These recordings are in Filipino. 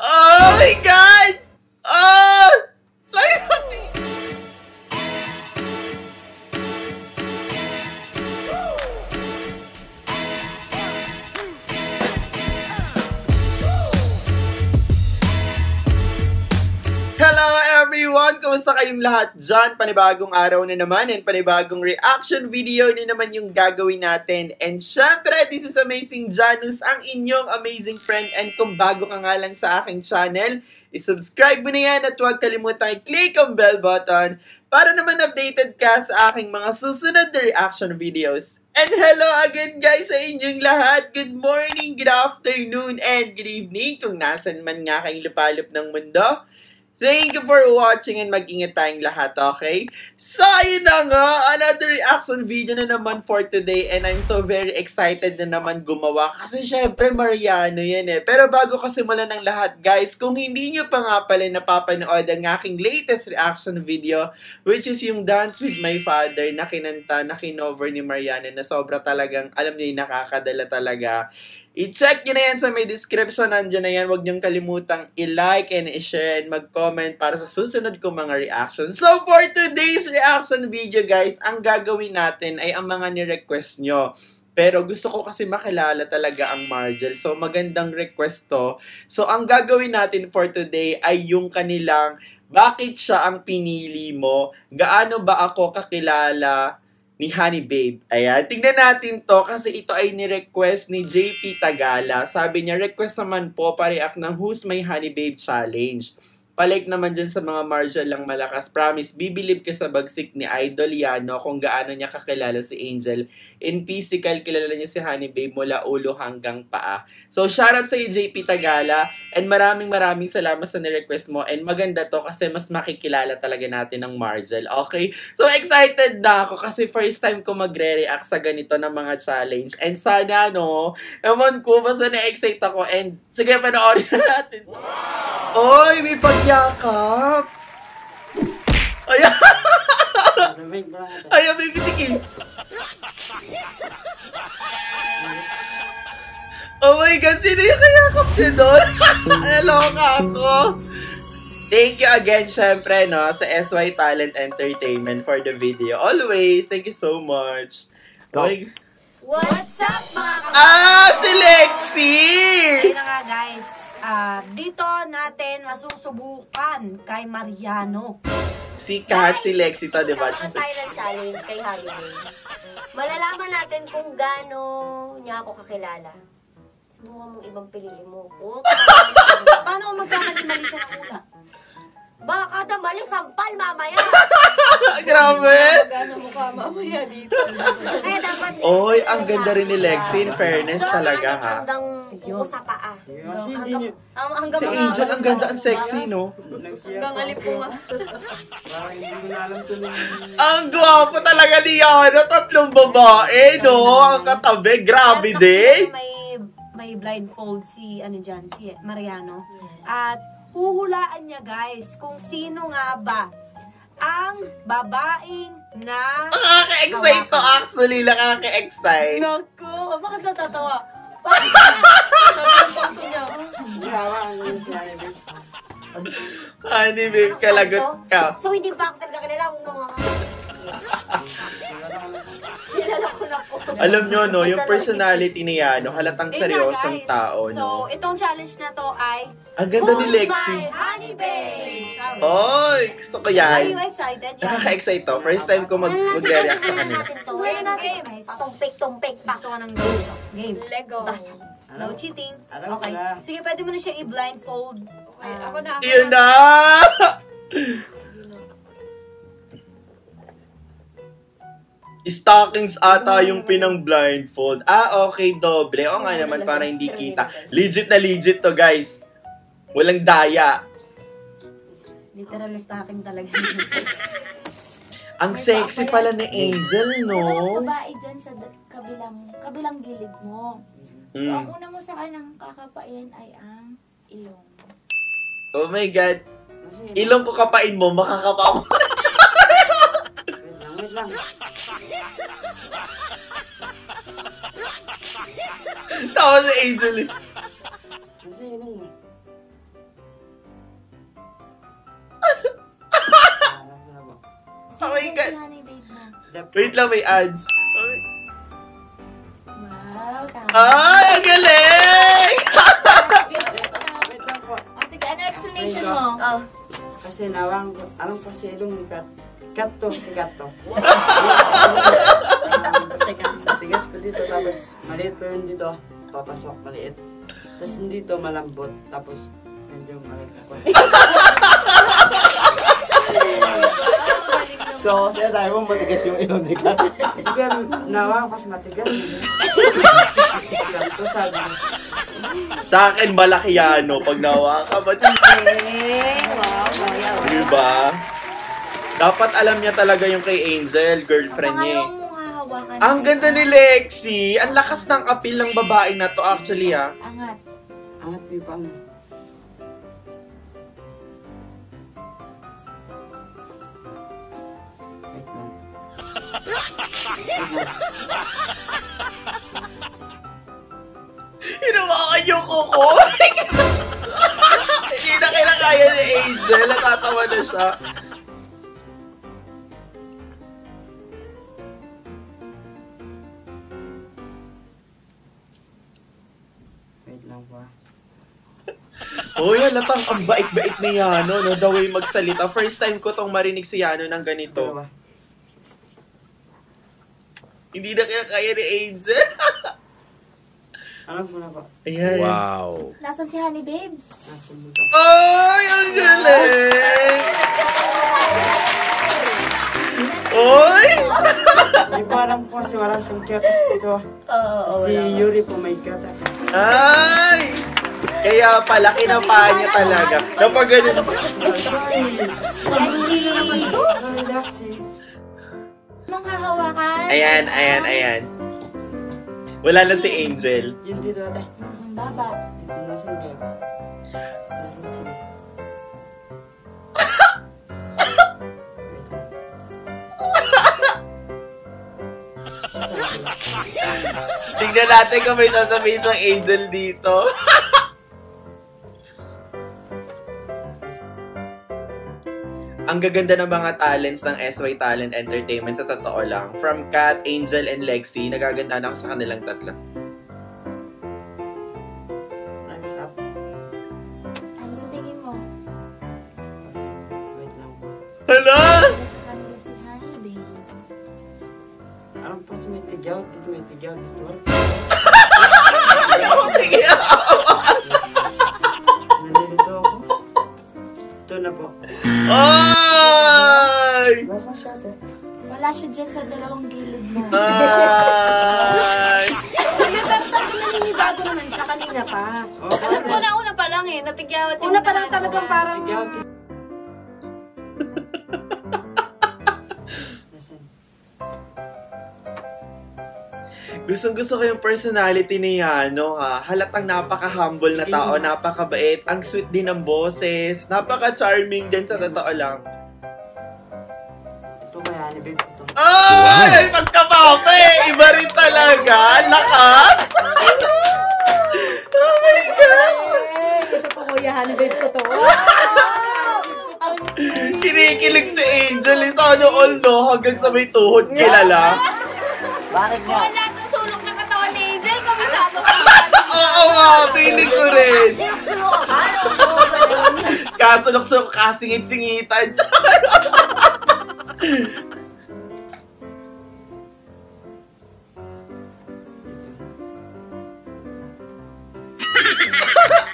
Oh my God! Kayong lahat dyan? Panibagong araw na naman and panibagong reaction video na naman yung gagawin natin. And syempre, this is Amazing Janus, ang inyong amazing friend. And kung bago ka nga lang sa aking channel, isubscribe mo na yan at huwag kalimutan i-click ang bell button para naman updated ka sa aking mga susunod na reaction videos. And hello again guys sa inyong lahat. Good morning, good afternoon, and good evening kung nasan man nga kayong lupalop ng mundo. Thank you for watching and mag-ingat tayong lahat, okay? So, ayun na nga, another reaction video na naman for today and I'm so very excited na naman gumawa kasi syempre Mariano yan eh. Pero bago ko simulan ng lahat, guys, kung hindi nyo pa nga pala napapanood ang aking latest reaction video which is yung Dance with My Father na kinanta, na kinover ni Mariano na sobra talagang, alam niyo, yung nakakadala talaga. I-check nyo na yan sa may description. Nandiyan na yan. Huwag niyong kalimutang i-like and i-share and mag-comment para sa susunod ko mga reaction. So, for today's reaction video, guys, ang gagawin natin ay ang mga ni-request nyo. Pero gusto ko kasi makilala talaga ang Margel. So, magandang request to. So, ang gagawin natin for today ay yung kanilang bakit siya ang pinili mo? Gaano ba ako kakilala ni Honey Babe. Ayan, tingnan natin to kasi ito ay ni-request ni JP Tagala. Sabi niya, request naman po pareak ng Who's My Honey Babe Challenge. Palik naman dyan sa mga Marshall lang malakas. Promise, bibilib ka sa bagsik ni Idol Yano kung gaano niya kakilala si Angel. In physical, kilala niya si Honey Babe mula ulo hanggang paa. So, shoutout sa JP Tagala. And maraming maraming salamat sa ni-request mo. And maganda to kasi mas makikilala talaga natin ng Margel. Okay? So, excited na ako kasi first time ko magre-react sa ganito ng mga challenge. And sana, no, ewan ko, basta na-excite ako. And sige, panoorin na natin. Oy, may pagyakap! Ayan! Ayan, may bitikin! Oh my God, sino yung kayakap niya doon? Naloka ako! Thank you again, syempre, no, sa SY Talent Entertainment for the video. Always, thank you so much. Oy. What's up mga kapatid? Ah, si Lexi! Ayun na nga guys. Ah, dito natin masusubukan kay Mariano. Si Kat, si Lexi to, di ba? Ang silent challenge kay Holiday. Malalaman natin kung gaano niya ako kakilala. Subukan mong ibang pinili mo. Puta. Paano kung magkamali-mali siya ng una? Baka kada mali, sampal mamaya. Grabe! Gano'n mukha mamaya dito. Kaya dapat... Oy, ang ganda rin ni Lexi. In fairness talaga, ha? Hanggang upo sa paa. Kasi hindi Hanggang, niyo, hang- hanggang Si Angel, ang ganda, ang sexy, no? Hanggang alipunga. parang hindi ko na alam to. Ang gwapo talaga ni Yana. Tatlong babae, no? Ang katabi. Grabe din. May, may blindfold si, ano dyan, si Mariano. At huhulaan niya guys kung sino nga ba ang babaeng na... Nakaka-excite to actually. Nakaka-excite. Naku, bakit natatawa? Honey, babe, kalagot ka. So, hindi ba ako nagkakilala kung mga... Alam nyo, no, yung personality ni Yano, halatang Ayun na, seryosong guys. tao, So, no? itong challenge na to ay... Ang ganda ni Lexi. my honey babe? Challenge. Oy, gusto ko Are you yan. excited? Nakaka-excite to. First time ko mag magre-react sa kanila. Simulan natin. Tumpik-tumpik. Gusto ko ng game. Game. Lego. No cheating. Okay. Sige, pwede mo na siya i-blindfold. Okay, ako na. Ako Yun na! Stockings ata yung pinang blindfold. Ah, okay, doble. O nga naman, para hindi kita. Legit na legit to, guys. Walang daya. Literal na stocking talaga. Ang sexy pala ni Angel, no? babae dyan sa kabilang, kabilang gilid mo. So, Mm. ang una mo sa kanang kakapain ay ang ilong. Oh my God. Kasi, Ilong ko kapain mo, makakapa mo. wait lang, lang. Tawa si Angel eh. Kasi na po. Oh my God. Wait lang, may ads. Wow, tama. Ay, ang galing! Wait lang po. Sige, ano explanation mo? Oh. Kasi nawang alam ko si Ilong ni Kat. Kat to, si Kat to. Tigas ko dito, tapos maliit pa yun dito. Papasok, maliit. Tapos dito malambot, tapos medyo maliit ako. So, siya sabi mo matigas yung ilong ni Kat. Sige, nawang kasi matigas. Si Kat to, sabi ko. Sa akin, malaki yan, no? Pag nawa ka ba? Eh, wow, kuya. Diba? Dapat alam niya talaga yung kay Angel, girlfriend niya. eh. Ang ganda ni Lexi. Ang lakas ng appeal ng babae na to actually, ah. Angat. Angat mo pa mo. Hinawakan yung kuko. Hindi na kinakaya ni Angel. Natatawa na siya. Po. ah. Oh, yan, latang ang bait-bait ni Yano, no? The way magsalita. First time ko tong marinig si Yano ng Ito ganito. ba? Hindi na kinakaya ni Angel. Alam ko na po. Ayan. Wow. Nasaan si honey babe? Nasa dito. Ay, ang galing! Oy! Hindi ko alam po kasi wala siyang cutex dito. Oo, oo, Si wala. Yuri po may cutex. Ay! Kaya pala, kinapa niya talaga. Kapag ganun. Anong hahawakan? ayan, ayan, ayan. Wala na si Angel. Yun dito ate. Mm, baba. Dito nasa Tingnan natin kung may sasabihin sa Angel dito. Ang gaganda ng mga talents ng SY Talent Entertainment sa totoo lang. From Kat, Angel, and Lexi, nagaganda na ako sa kanilang tatlo. Time's up. Ano sa tingin mo? Wait lang po. Hala! Tigyaw. Dito may tigyaw dito. Nalilito ako. Ito na po. Ay! Nasa siya ate. Wala siya dyan sa dalawang gilid mo. Ay! Naninibago naman siya kanina pa. Alam ko na una pa lang eh, natigyawat yung Una pa lang ginagawa. talagang parang... Gustong gusto ko yung personality ni Yano ha. Halatang napaka-humble na tao, napakabait. Ang sweet din ng boses. Napaka-charming din sa totoo lang. Ito kaya ni babe ito. Ay! Ay, pagkapape! Iba rin talaga. Lakas! oh my God! Ito pa kuya, hanibid ko to. Kinikilig si Angel. eh. Sana all no. Hanggang sa may tuhod kilala. Bakit nga? Feeling ko rin. Kasulok-sulok, kasingit-singitan.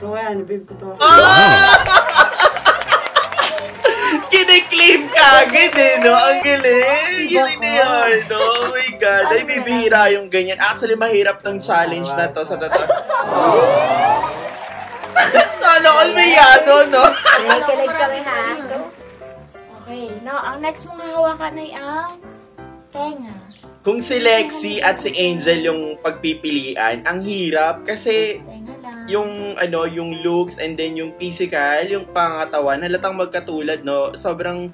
Ito kaya ni babe ko to. Ah! Kiniklaim ka agad eh, no? Ang galing! Yun na yan, no? Oh my God. Ay, bibihira yung ganyan. Actually, mahirap tong challenge na to sa totoo. Sana all may yano, no? Kinikilig kami ha. Okay, now ang next mong hahawakan ay ang tenga. Kung si Lexi at si Angel yung pagpipilian, ang hirap kasi Tenga. Yung ano, yung looks and then yung physical, yung pangatawan, halatang magkatulad, no? Sobrang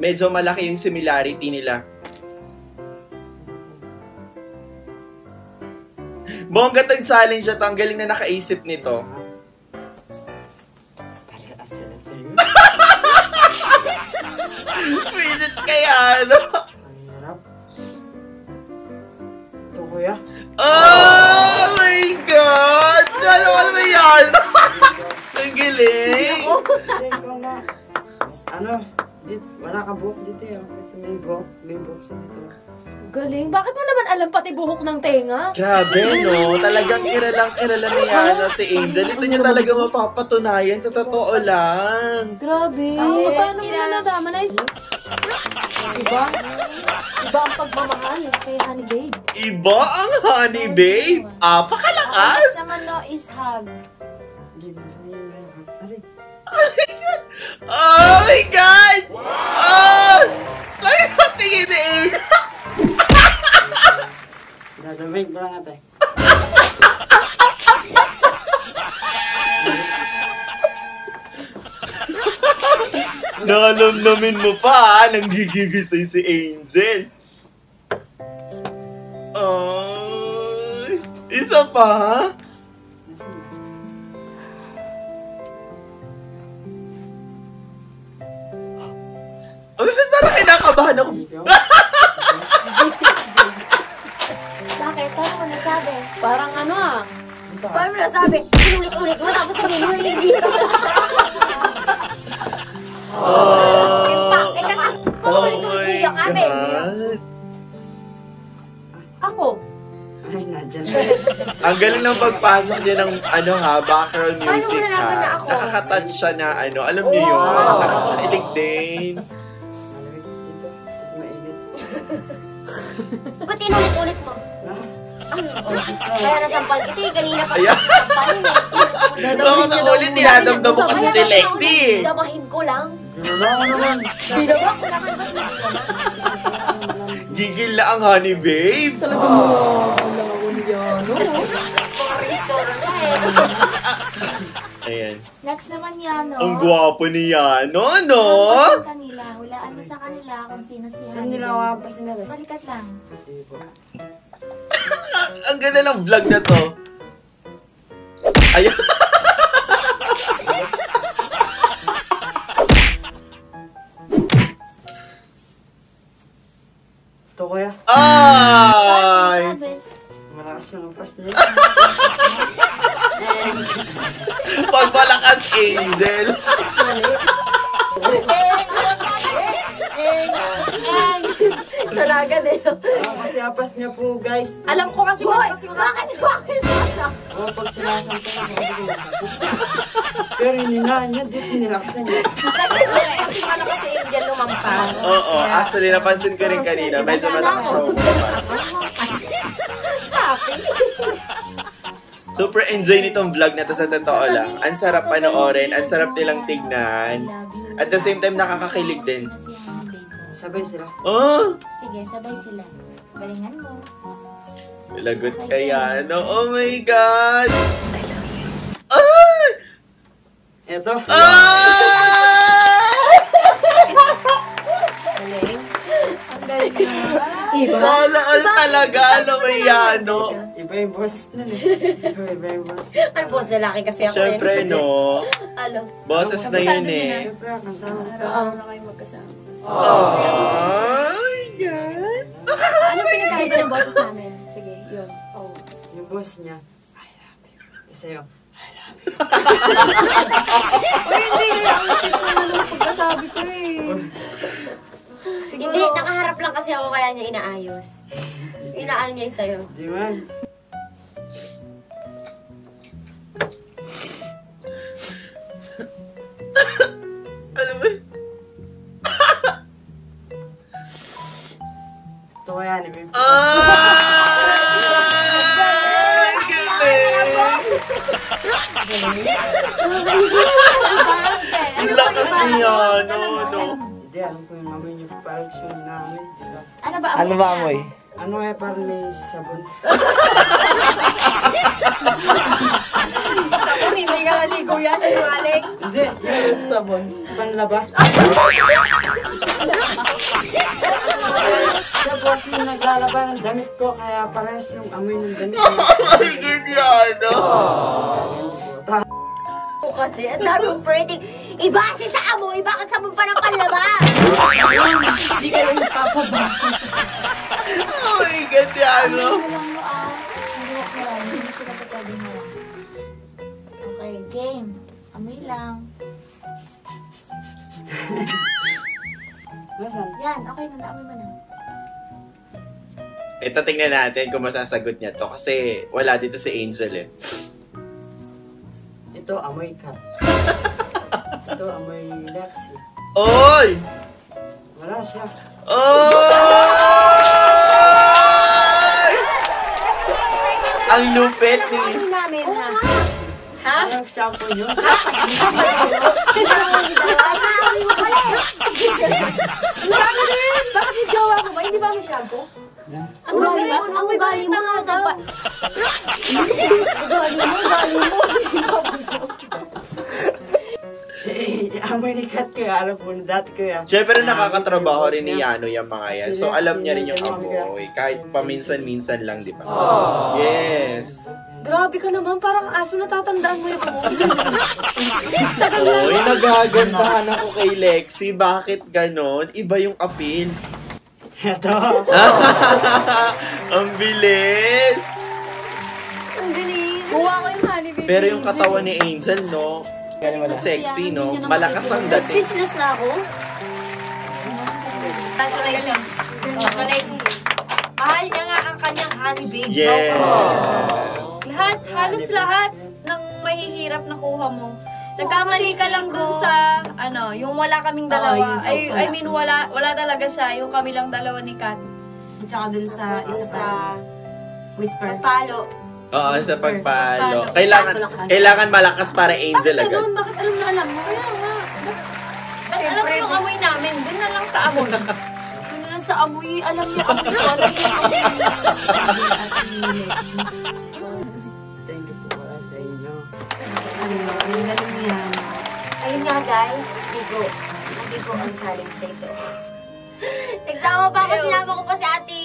medyo malaki yung similarity nila. Bongga tong challenge na to, ang galing na nakaisip nito. Visit kaya, ano? Ang hirap. Ito kuya. Oh my Ang galing! Ano? Dit, wala ka buhok dito eh. May buhok. May buhok sa dito. Galing. Bakit mo naman alam pati buhok ng tenga? Grabe, no? Talagang kilalang kilala ni Yana si Angel. Ito niya talaga mapapatunayan sa totoo lang. Grabe. Oo, paano mo na nalaman na Diba? Iba ang pagmamahal kay Honey Babe. Iba ang honey, babe. Ah, pakalakas. Next naman no is hug. Oh my God! Oh! Ay, tingin ni Angel. Dadamig mo lang natin. Nalamnamin mo pa, ah. Nanggigigisay si Angel. Ay, isa pa? Ay, parang kinakabahan ako? Bakit? Paano mo nasabi? Parang ano ah. Paano mo nasabi? Inulit-ulit mo tapos sabihin mo hindi. Oh, Eh kasi, oh paulit-ulit my video kami. Ako. Ay, nandyan. Ang galing ng pagpasok niya ng ano ha, background music ha. ako? Nakaka-touch siya na ano, alam niyo yun. Nakakakilig din. Ba't inulit-ulit mo? Kaya nasampal kita eh. Kanina pa Ayan. sampalin eh. Bakit ang ulit tinadamdam mo kasi si Lexi? Damahin ko lang. Wala ko naman. Binaba ko lang. Gigil na ang honey babe. Talaga mo. Wala ako eh. Ayan. Next naman yan, no? Ang gwapo niya, no, no? Mo sa kanila kung sino si Saan nila Babe. wapasin natin? Balikat lang. Ang ganda ng vlog na to. Ayan. Ito kuya. Ay! Malakas yung upas niya. Pagpalakas, Angel. Siya na eh. Ah, kasi apas niya po guys. Alam ko kasi Hoy! kasi Bakit bakit? Oh, pag sinasampa na ako. Pero hininaan niya, dito nilakasan niya. Kasi malakas si Angel lumampas. Oo, actually, napansin ko rin kanina. Medyo malakas siya. Super enjoy nitong vlog na to sa totoo lang. Ang sarap panoorin, ang sarap nilang tignan. At the same time, nakakakilig din. Sabay sila. Oh, Sige, sabay sila. Galingan mo. lagot kaya, ano? Oh my God! Ay! Eto. Ay! Galing. Ang galing na. All talaga, ano may ano. Iba yung boss nun eh. Iba, iba yung boss. Ano po, lalaki kasi ako Siyempre, eh. no? Ano? Boses na yun eh. Siyempre, kasama nila. Oo. na kayo magkasama. Oh my God! Ano pinagkaiba ng boses namin? Sige, yun. Oh. Yung boss niya, I love you. Isa yung, Uy, hindi. Ang isip ko na nung pagkasabi ko eh. Hindi, nakaharap lang kasi ako kaya niya inaayos. Inaano niya yung sa'yo. di man. Babe. Ay! Galing! Ang lakas niya, no, no. Hindi, alam ko yung amoy niyo parang yung namin. Diba? Ano ba? Ano ba amoy? Ano eh, parang may sabon. Ako, hindi ka naligo yan. Sinungaling. Hindi, yung sabon. Panlaba. Sa boss yung naglalaba ng damit ko, kaya parehas yung amoy ng damit. Ay, ganyan, no? Ako kasi, ang dami mong pwedeng ibase sa amoy, bakit sa mo pa ng panlabas? Hindi ka lang ipapaba. Oh my God. Okay, game. Amoy lang. Yan, okay na. Naamoy mo na. Ito tingnan natin kung masasagot niya to kasi wala dito si Angel eh. Ito, amoy cat. Ito, amoy Lexi. Oy! Wala siya. Oy! Ang lupit ni... Ano namin, ha? Ha? Anong shampoo yun? Eh. Grabe din! Bakit yung jowa ko ba? Hindi ba may shampoo? Ang galing mo, ang galing mo na sa pa. Eh, amoy ni cat kaya. Alam po, dati kaya. Siyempre nakakatrabaho rin ni Yano yung mga yan. So alam niya rin yung amoy. Kahit paminsan-minsan lang, di ba? Yes. Grabe ka naman, parang aso natatandaan mo yung amoy. Oy, nagagandahan ako kay Lexi. Bakit ganon? Iba yung appeal. Ito. Ang bilis! Ang galing. Kuha ko yung honey baby. Pero yung katawan ni Angel, no? Sexy, no? Malakas ang dating. Speechless na ako. Congratulations. Congratulations. Mahal niya nga ang kanyang honey baby. Yes! Lahat, halos lahat ng mahihirap na kuha mo. Nagkamali ka lang dun sa, ano, yung wala kaming dalawa. yung sa- I, I mean, wala, wala talaga siya. Yung kami lang dalawa ni Kat. At saka dun sa isa sa whisper. Palo. Oo, sa pagpalo. Kailangan, kailangan malakas para Angel Bakit agad. ganun? Bakit alam na alam mo? Kaya nga. Ba't alam mo yung amoy namin? Dun na lang sa amoy. Dun na lang sa amoy. Alam niya amoy ko. Alam niya amoy Ko, hindi ko ang challenge na ito. Nagsama pa ako, sinama ko pa si Ate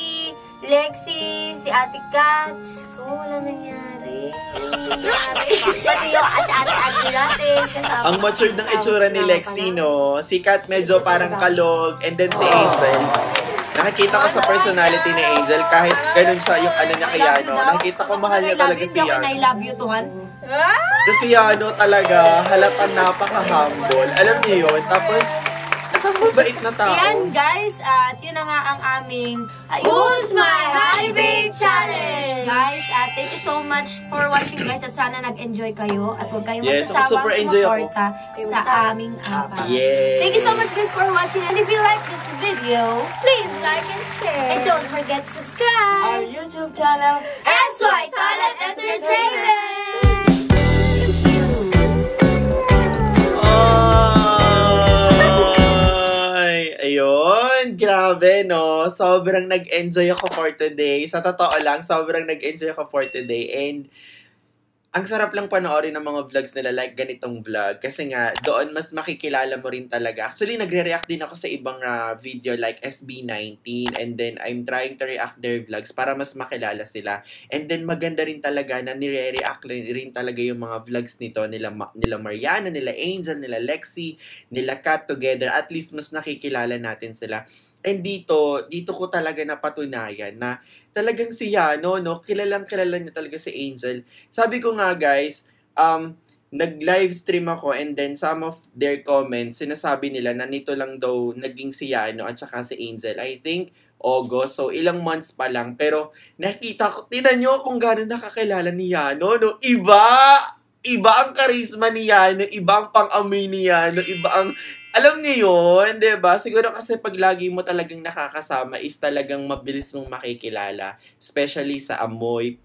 Lexi, si Ate Katz. Ko, wala nangyari. Ano nangyari? Pati yung ate ate ate natin. kasama. Ang matured ng itsura ni Lexi, no? Si Kat medyo parang kalog, and then si Angel. Nakikita ko sa personality ni Angel, kahit ganun siya yung ano niya kay Yano, nakikita ko mahal niya talaga si Yano. love you to han. Kasi Yano talaga, halatang napaka-humble. Alam niyo yun? Tapos, at ang mabait na tao. Ayan guys, at yun na nga ang aming Who's My High Babe Challenge! Guys, at thank you so much for watching guys at sana nag-enjoy kayo at huwag kayong Yes, magsasawang sumuporta sa aming apat. Yay! Thank you so much guys for watching and if you like this video, please like and share. And don't forget to subscribe. Our YouTube channel. SY Talent Entertainment! Grabe no. Sobrang nag-enjoy ako for today. Sa totoo lang, sobrang nag-enjoy ako for today. And ang sarap lang panoorin ng mga vlogs nila like ganitong vlog kasi nga doon mas makikilala mo rin talaga. Actually, nagre-react din ako sa ibang ah, video like SB19 and then I'm trying to react their vlogs para mas makilala sila. And then maganda rin talaga na nire-react rin talaga yung mga vlogs nito nila Ma- nila Mariana, nila Angel, nila Lexi, nila Kat together. At least mas nakikilala natin sila. And dito, dito ko talaga napatunayan na talagang si Yano, no, kilalang kilala niya talaga si Angel. Sabi ko nga guys, um, nag-live stream ako and then some of their comments, sinasabi nila na nito lang daw naging si Yano at saka si Angel. I think August, so ilang months pa lang. Pero nakita ko, tinan nyo kung gano'n nakakilala ni Yano, no? Iba! Iba ang karisma ni Yano, iba ang pang-amoy ni Yano, iba ang alam niyo yun, 'di ba? Siguro kasi pag lagi mo talagang nakakasama is talagang mabilis mong makikilala. Especially sa amoy,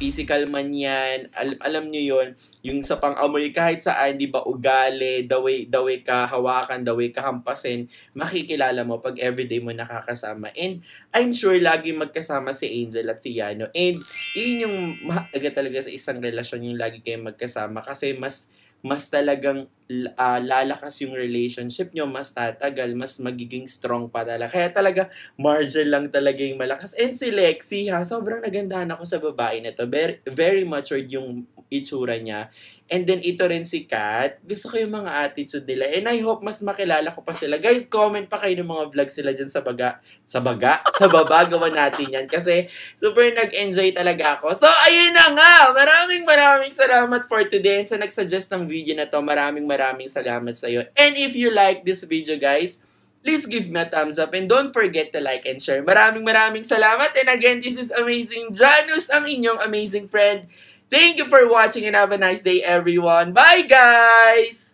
physical man yan, alam, alam niyo yun, yung sa pang-amoy kahit saan, di ba, ugali, the way, the way ka hawakan, the way ka hampasin, makikilala mo pag everyday mo nakakasama. And I'm sure lagi magkasama si Angel at si Yano. And yun yung mahalaga talaga sa isang relasyon, yung lagi kayong magkasama kasi mas mas talagang ah, lalakas yung relationship nyo, mas tatagal, mas magiging strong pa talaga. Kaya talaga, Margel lang talaga yung malakas. And si Lexi, ha, sobrang nagandahan ako sa babae na to. Very, very matured yung itsura niya. And then, ito rin si Kat. Gusto ko yung mga attitude nila. And I hope mas makilala ko pa sila. Guys, comment pa kayo ng mga vlog sila dyan sa baga. Sa baga? Sa baba, gawa natin yan. Kasi, super nag-enjoy talaga ako. So, ayun na nga! Maraming maraming salamat for today. And sa nagsuggest ng video na to, maraming maraming salamat sa'yo. And if you like this video, guys, please give me a thumbs up and don't forget to like and share. Maraming maraming salamat. And again, this is Amazing Janus, ang inyong amazing friend. Thank you for watching and have a nice day, everyone. Bye, guys!